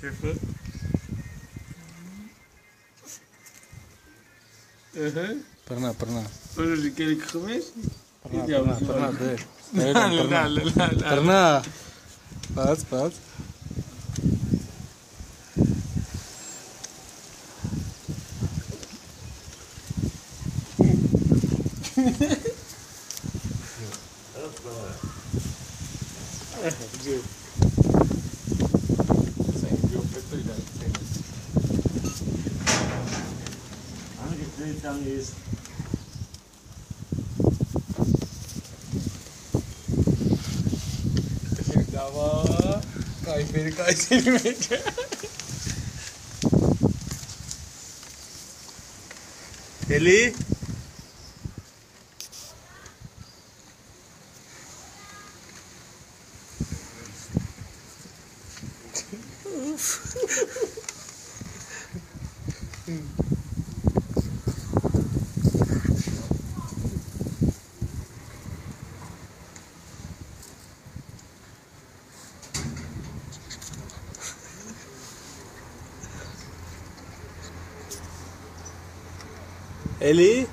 Careful. Uhum. Perna, perna. Olha aquele que começa. Perna, perna, perna. Perna, perna. Paz, paz. Thank you. Angeklebt ist. Dawa. Kau pilih kau sini meja. ele